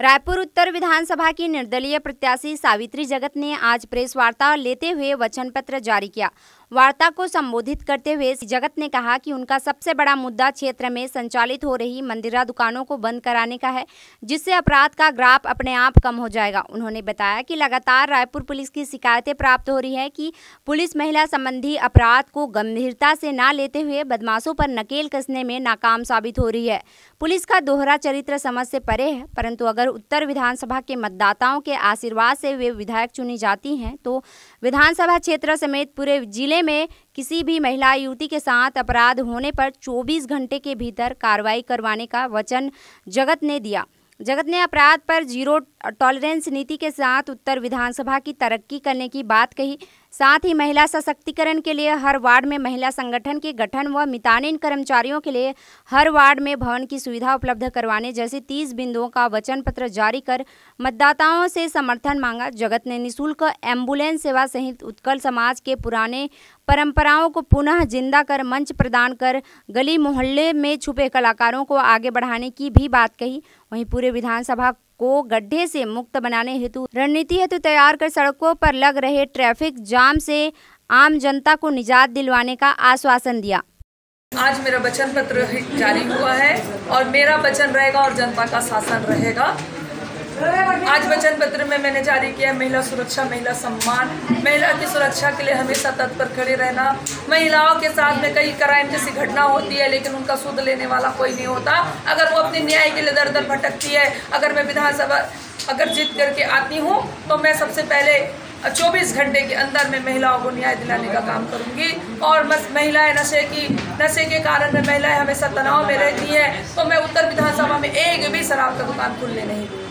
रायपुर उत्तर विधानसभा की निर्दलीय प्रत्याशी सावित्री जगत ने आज प्रेस वार्ता लेते हुए वचन पत्र जारी किया। वार्ता को संबोधित करते हुए जगत ने कहा कि उनका सबसे बड़ा मुद्दा क्षेत्र में संचालित हो रही मंदिरा दुकानों को बंद कराने का है, जिससे अपराध का ग्राफ अपने आप कम हो जाएगा। उन्होंने बताया कि लगातार रायपुर पुलिस की शिकायतें प्राप्त हो रही है कि पुलिस महिला संबंधी अपराध को गंभीरता से न लेते हुए बदमाशों पर नकेल कसने में नाकाम साबित हो रही है। पुलिस का दोहरा चरित्र समझ से परे है, परंतु अगर उत्तर विधानसभा के मतदाताओं के आशीर्वाद से वे विधायक चुनी जाती हैं तो विधानसभा क्षेत्र समेत पूरे ज़िले ज़िले में किसी भी महिला युवती के साथ अपराध होने पर 24 घंटे के भीतर कार्रवाई करवाने का वचन जगत ने दिया। जगत ने अपराध पर ज़ीरो टॉलरेंस नीति के साथ उत्तर विधानसभा की तरक्की करने की बात कही। साथ ही महिला सशक्तिकरण के लिए हर वार्ड में महिला संगठन के गठन व मितानिन कर्मचारियों के लिए हर वार्ड में भवन की सुविधा उपलब्ध करवाने जैसे तीस बिंदुओं का वचन पत्र जारी कर मतदाताओं से समर्थन मांगा। जगत ने निःशुल्क एंबुलेंस सेवा सहित उत्कल समाज के पुराने परंपराओं को पुनः ज़िंदा कर मंच प्रदान कर गली मोहल्ले में छुपे कलाकारों को आगे बढ़ाने की भी बात कही। वहीं पूरे विधानसभा को गड्ढे से मुक्त बनाने हेतु रणनीति हेतु तैयार कर सड़कों पर लग रहे ट्रैफ़िक जाम से आम जनता को निजात दिलवाने का आश्वासन दिया। आज मेरा वचन पत्र जारी हुआ है और मेरा वचन रहेगा और जनता का शासन रहेगा। आज वचन पत्र में मैंने जारी किया महिला सुरक्षा, महिला सम्मान, महिला की सुरक्षा के लिए हमेशा तत्पर खड़े रहना। महिलाओं के साथ में कई क्राइम जैसी घटना होती है, लेकिन उनका सुध लेने वाला कोई नहीं होता। अगर वो अपनी न्याय के लिए दर दर भटकती है, अगर मैं विधानसभा, अगर जीत करके आती हूँ तो मैं सबसे पहले 24 घंटे के अंदर मैं महिलाओं को न्याय दिलाने का काम करूँगी। और बस महिलाएँ, नशे की, नशे के कारण में महिलाएँ हमेशा तनाव में रहती हैं तो मैं उत्तर विधानसभा में एक भी शराब का दुकान खुलने नहीं दूँगी।